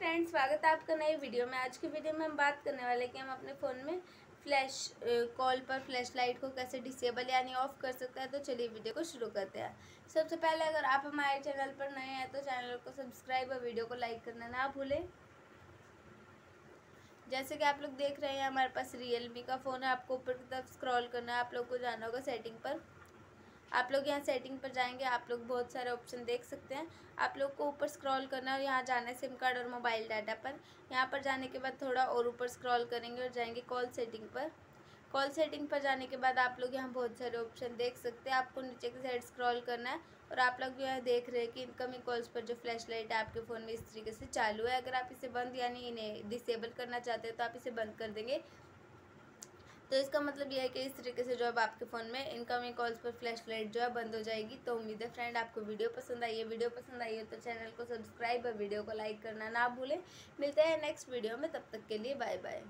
Friends स्वागत है आपका नई वीडियो में। आज की वीडियो में हम बात करने वाले कि हम अपने फ़ोन में फ्लैश कॉल पर फ्लैश लाइट को कैसे डिसेबल यानी ऑफ़ कर सकते हैं। तो चलिए वीडियो को शुरू करते हैं। सबसे पहले अगर आप हमारे चैनल पर नए हैं तो चैनल को सब्सक्राइब और वीडियो को लाइक करना ना भूलें। जैसे कि आप लोग देख रहे हैं, हमारे पास रियलमी का फ़ोन है। आपको ऊपर की तरफ़ स्क्रॉल करना है। आप लोग को जाना होगा सेटिंग पर। आप लोग यहाँ सेटिंग पर जाएँगे, आप लोग बहुत सारे ऑप्शन देख सकते हैं। आप लोग को ऊपर स्क्रॉल करना है और यहाँ जाना है सिम कार्ड और मोबाइल डाटा पर। यहाँ पर जाने के बाद थोड़ा और ऊपर स्क्रॉल करेंगे और जाएँगे कॉल सेटिंग पर। कॉल सेटिंग पर जाने के बाद आप लोग यहाँ बहुत सारे ऑप्शन देख सकते हैं। आपको नीचे की साइड स्क्रॉल करना है और आप लोग यहाँ देख रहे हैं कि इनकमिंग कॉल्स पर जो फ्लैश लाइट है आपके फ़ोन में इस तरीके से चालू है। अगर आप इसे बंद यानी इन्हें डिसेबल करना चाहते हैं तो आप इसे बंद कर देंगे। तो इसका मतलब यह है कि इस तरीके से जो अब आपके फ़ोन में इनकमिंग कॉल्स पर फ्लैश लाइट जो है बंद हो जाएगी तो उम्मीद है फ्रेंड आपको वीडियो पसंद आई है। वीडियो पसंद आई है तो चैनल को सब्सक्राइब और वीडियो को लाइक करना ना भूलें। मिलते हैं नेक्स्ट वीडियो में, तब तक के लिए बाय बाय